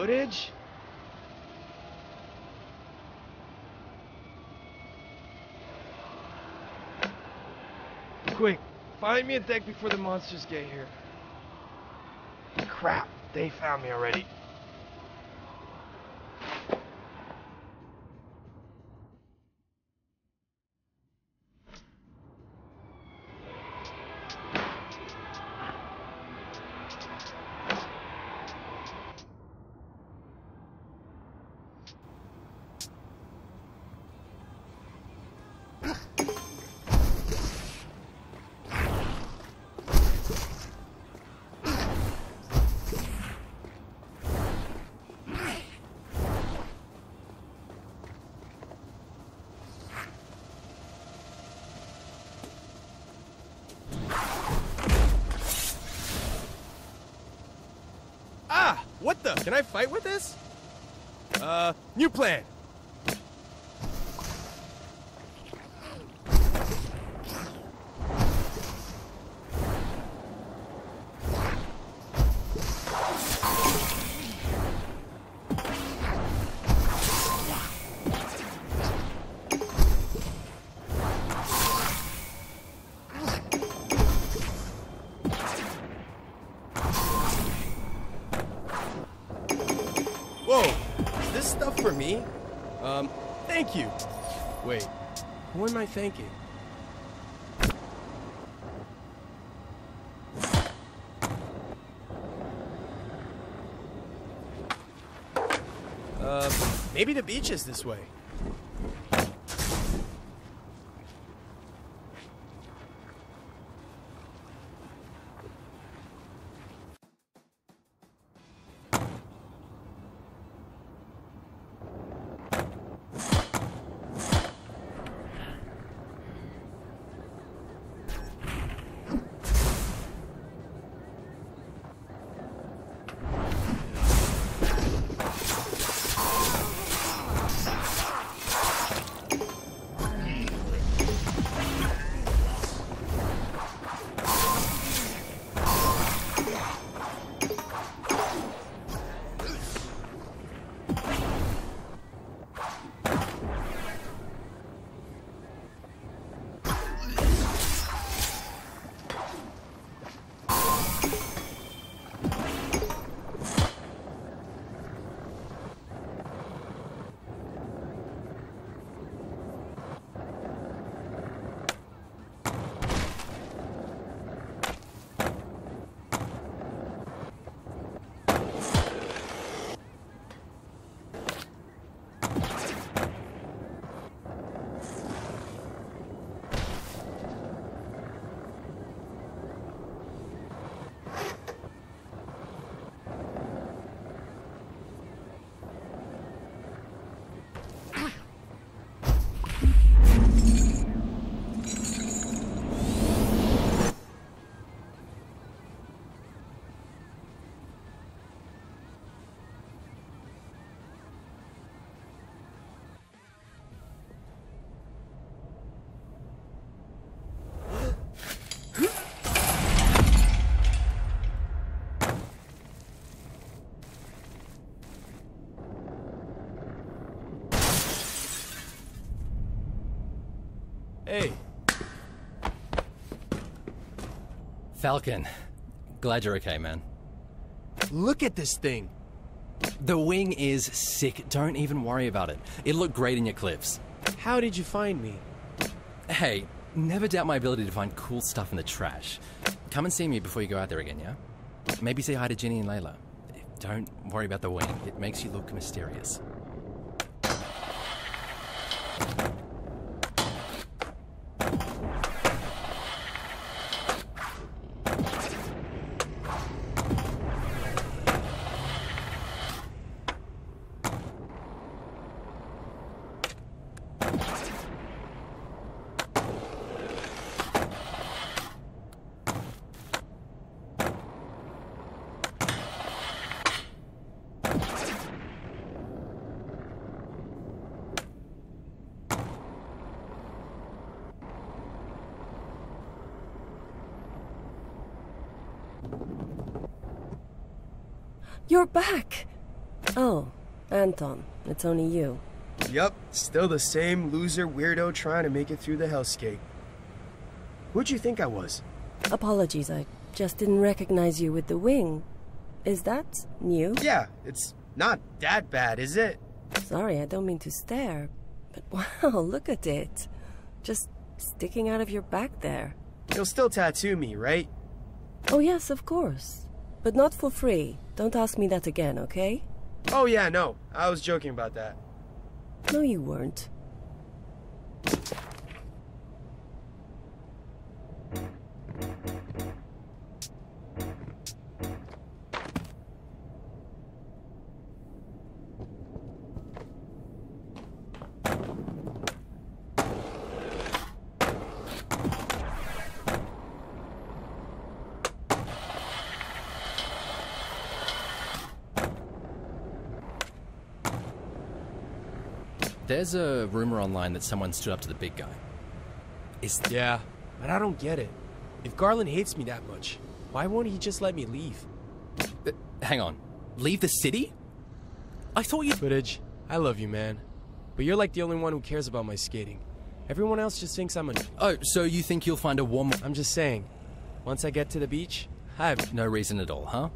footage? Quick, find me a deck before the monsters get here. Crap, they found me already. The? Can I fight with this? Uh, new plan. Me? Um, thank you. Wait, who am I thanking? Uh, maybe the beach is this way. Hey, Falcon, glad you're okay, man. look at this thing. The wing is sick. Don't even worry about it. It looked great in your clips. How did you find me? Hey, never doubt my ability to find cool stuff in the trash. Come and see me before you go out there again, yeah? Maybe say hi to Ginny and Layla. Don't worry about the wing. It makes you look mysterious. You're back! Oh, Anton, it's only you. Yup, still the same loser weirdo trying to make it through the hellscape. Who'd you think I was? Apologies, I just didn't recognize you with the wing. Is that new? Yeah, it's not that bad, is it? Sorry, I don't mean to stare, but wow, look at it. Just sticking out of your back there. You'll still tattoo me, right? Oh, yes, of course. But not for free. Don't ask me that again, okay? Oh yeah, no. I was joking about that. No, you weren't. There's a rumor online that someone stood up to the big guy. Is Yeah, but I don't get it. If Garland hates me that much, why won't he just let me leave? uh, hang on. Leave the city? I thought you Footage, I love you, man. But you're like the only one who cares about my skating. Everyone else just thinks I'm a. Oh, so you think you'll find a warm I'm just saying, once I get to the beach, I have. no reason at all, huh?